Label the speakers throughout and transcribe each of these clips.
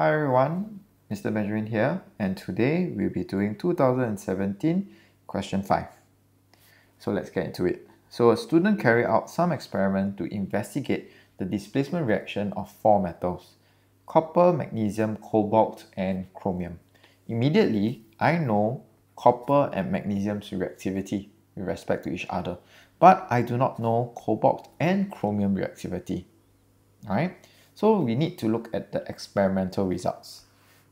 Speaker 1: Hi everyone, Mr. Benjamin here, and today we'll be doing 2017 question 5. So let's get into it. So a student carried out some experiment to investigate the displacement reaction of four metals, copper, magnesium, cobalt, and chromium. Immediately, I know copper and magnesium's reactivity with respect to each other, but I do not know cobalt and chromium reactivity. Alright, so we need to look at the experimental results.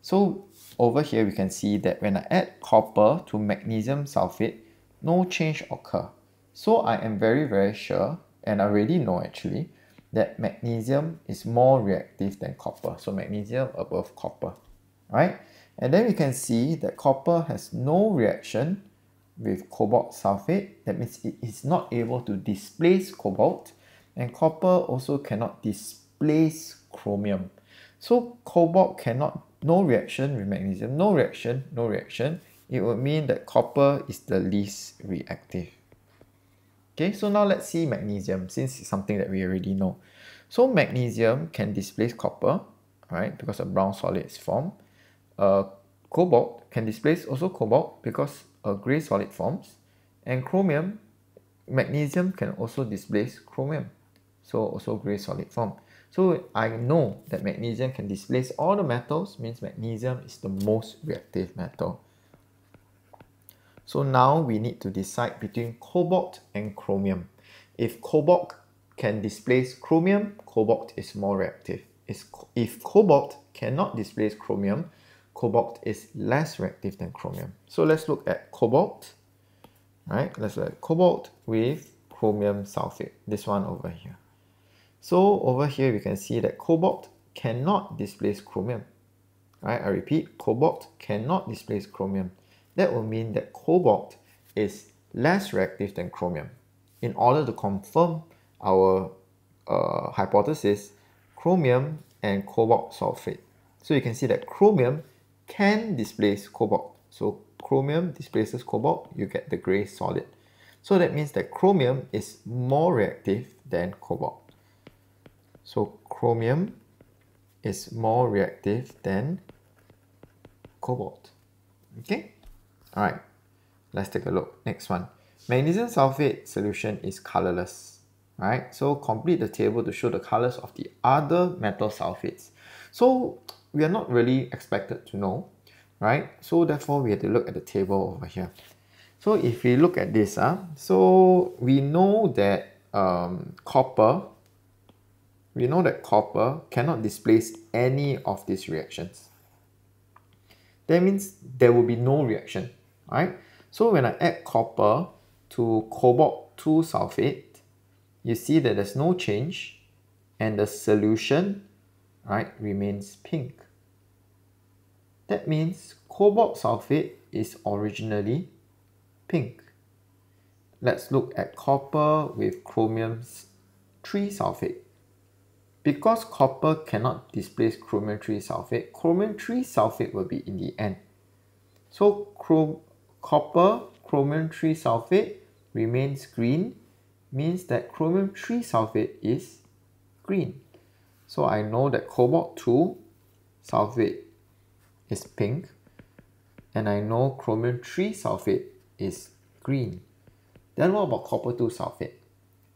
Speaker 1: So over here we can see that when I add copper to magnesium sulfate, no change occur. So I am very very sure, and I already know actually, that magnesium is more reactive than copper. So magnesium above copper, right? And then we can see that copper has no reaction with cobalt sulfate. That means it is not able to displace cobalt. And copper also cannot displace chromium. So cobalt cannot, no reaction with magnesium, no reaction, no reaction. It would mean that copper is the least reactive. Okay, so now let's see magnesium since it's something that we already know. So magnesium can displace copper, right, because a brown solid is formed. Uh, cobalt can displace also cobalt because a gray solid forms. And chromium, magnesium can also displace chromium. So also gray solid form. So I know that magnesium can displace all the metals, means magnesium is the most reactive metal. So now we need to decide between cobalt and chromium. If cobalt can displace chromium, cobalt is more reactive. If cobalt cannot displace chromium, cobalt is less reactive than chromium. So let's look at cobalt, right? Let's look at cobalt with chromium sulfate, this one over here. So over here we can see that cobalt cannot displace chromium. Right, I repeat, cobalt cannot displace chromium. That will mean that cobalt is less reactive than chromium. In order to confirm our uh, hypothesis, chromium and cobalt sulfate. So you can see that chromium can displace cobalt. So chromium displaces cobalt, you get the gray solid. So that means that chromium is more reactive than cobalt. So chromium is more reactive than cobalt. Okay? Alright, let's take a look. Next one. Magnesium sulfate solution is colorless. Right? So complete the table to show the colors of the other metal sulfates. So we are not really expected to know, right? So therefore we have to look at the table over here. So if we look at this, uh, so we know that um, copper we know that copper cannot displace any of these reactions. That means there will be no reaction, right? So when I add copper to cobalt 2 sulfate, you see that there's no change and the solution, right, remains pink. That means cobalt sulfate is originally pink. Let's look at copper with chromium 3 sulfate. Because copper cannot displace chromium 3 sulfate, chromium 3 sulfate will be in the end. So chrom copper chromium 3 sulfate remains green, means that chromium 3 sulfate is green. So I know that cobalt 2 sulfate is pink, and I know chromium 3 sulfate is green. Then what about copper 2 sulfate?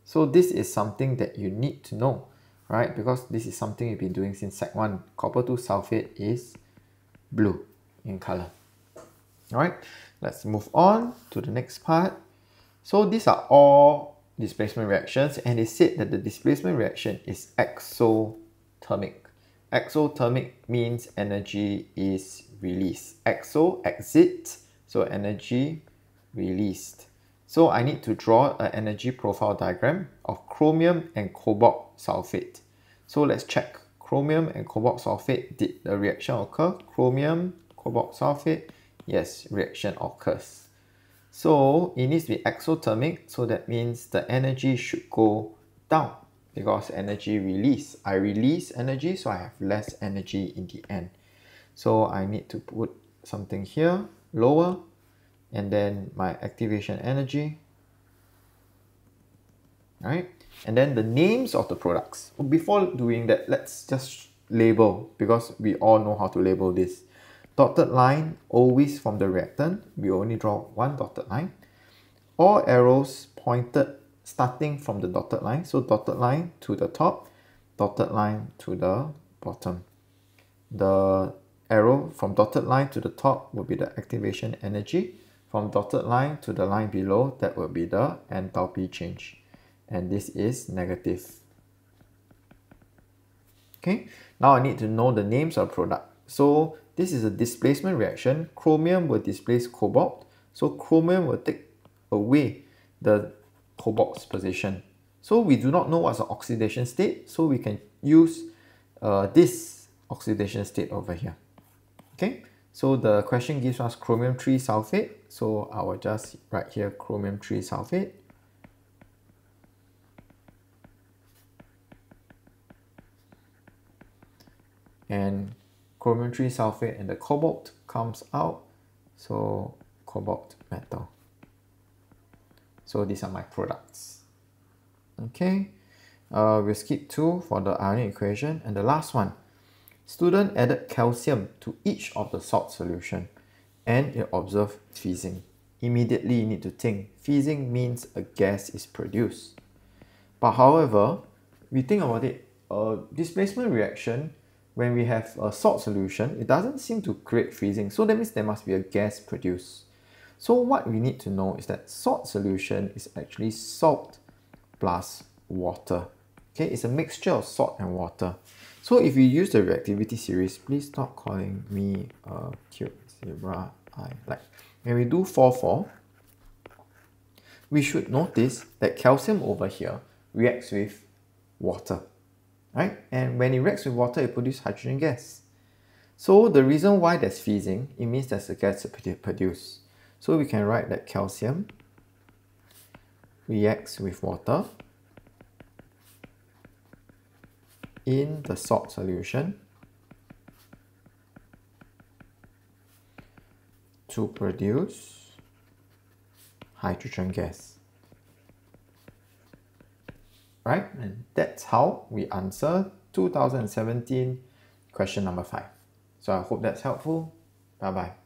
Speaker 1: So this is something that you need to know right? Because this is something you've been doing since Sec 1. Copper 2 sulfate is blue in color. Alright, let's move on to the next part. So these are all displacement reactions and they said that the displacement reaction is exothermic. Exothermic means energy is released. Exo, exit, so energy released. So I need to draw an energy profile diagram of chromium and cobalt sulfate. So let's check. Chromium and cobalt sulfate, did the reaction occur? Chromium, cobalt sulfate, yes, reaction occurs. So it needs to be exothermic, so that means the energy should go down because energy release. I release energy, so I have less energy in the end. So I need to put something here, lower, and then my activation energy right and then the names of the products before doing that let's just label because we all know how to label this. Dotted line always from the reactant, we only draw one dotted line. All arrows pointed starting from the dotted line, so dotted line to the top, dotted line to the bottom. The arrow from dotted line to the top will be the activation energy. From dotted line to the line below, that will be the enthalpy change. And this is negative. Okay, now I need to know the names of product. So this is a displacement reaction. Chromium will displace cobalt. So chromium will take away the cobalt's position. So we do not know what's the oxidation state. So we can use uh, this oxidation state over here. Okay, so the question gives us chromium 3 sulfate. So I will just write here chromium 3 sulfate. And chromium 3 sulfate and the cobalt comes out. So cobalt metal. So these are my products. Okay, uh, we'll skip 2 for the ionic equation. And the last one, Student added calcium to each of the salt solution and it observed fizzing. Immediately you need to think, fizzing means a gas is produced. But however, we think about it, a displacement reaction, when we have a salt solution, it doesn't seem to create fizzing. So that means there must be a gas produced. So what we need to know is that salt solution is actually salt plus water. Okay, it's a mixture of salt and water. So if you use the reactivity series, please stop calling me a cute zebra I Like when we do 4 4, we should notice that calcium over here reacts with water. Right? And when it reacts with water, it produces hydrogen gas. So the reason why there's fizzing, it means there's a gas produced. So we can write that calcium reacts with water in the salt solution to produce hydrogen gas. Right, and that's how we answer 2017 question number 5. So I hope that's helpful. Bye bye.